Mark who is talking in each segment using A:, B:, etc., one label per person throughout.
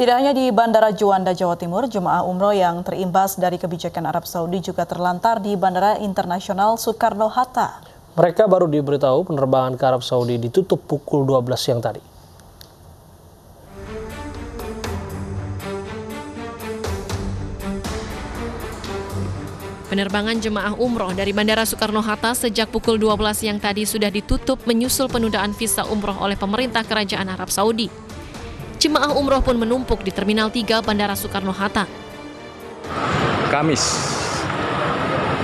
A: Tidak hanya di Bandara Juanda, Jawa Timur, jemaah umroh yang terimbas dari kebijakan Arab Saudi juga terlantar di Bandara Internasional Soekarno-Hatta.
B: Mereka baru diberitahu penerbangan ke Arab Saudi ditutup pukul 12 siang tadi.
C: Penerbangan jemaah umroh dari Bandara Soekarno-Hatta sejak pukul 12 siang tadi sudah ditutup menyusul penundaan visa umroh oleh pemerintah Kerajaan Arab Saudi. Jemaah umroh pun menumpuk di Terminal 3 Bandara Soekarno-Hatta.
D: Kamis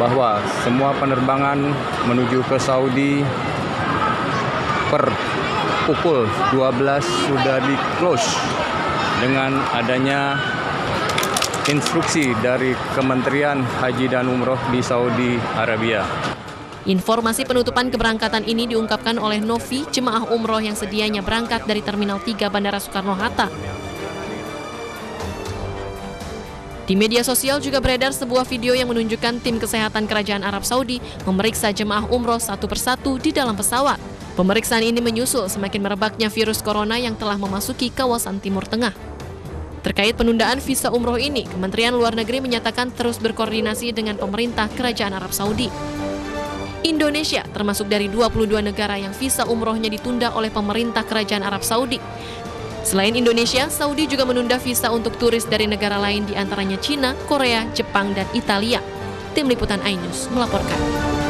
D: bahwa semua penerbangan menuju ke Saudi per pukul 12 sudah di close dengan adanya instruksi dari Kementerian Haji dan Umroh di Saudi Arabia.
C: Informasi penutupan keberangkatan ini diungkapkan oleh Novi, jemaah umroh yang sedianya berangkat dari Terminal 3 Bandara Soekarno-Hatta. Di media sosial juga beredar sebuah video yang menunjukkan tim kesehatan Kerajaan Arab Saudi memeriksa jemaah umroh satu persatu di dalam pesawat. Pemeriksaan ini menyusul semakin merebaknya virus corona yang telah memasuki kawasan Timur Tengah. Terkait penundaan visa umroh ini, Kementerian Luar Negeri menyatakan terus berkoordinasi dengan pemerintah Kerajaan Arab Saudi. Indonesia termasuk dari 22 negara yang visa umrohnya ditunda oleh pemerintah Kerajaan Arab Saudi. Selain Indonesia, Saudi juga menunda visa untuk turis dari negara lain di antaranya Cina, Korea, Jepang, dan Italia. Tim Liputan iNews melaporkan.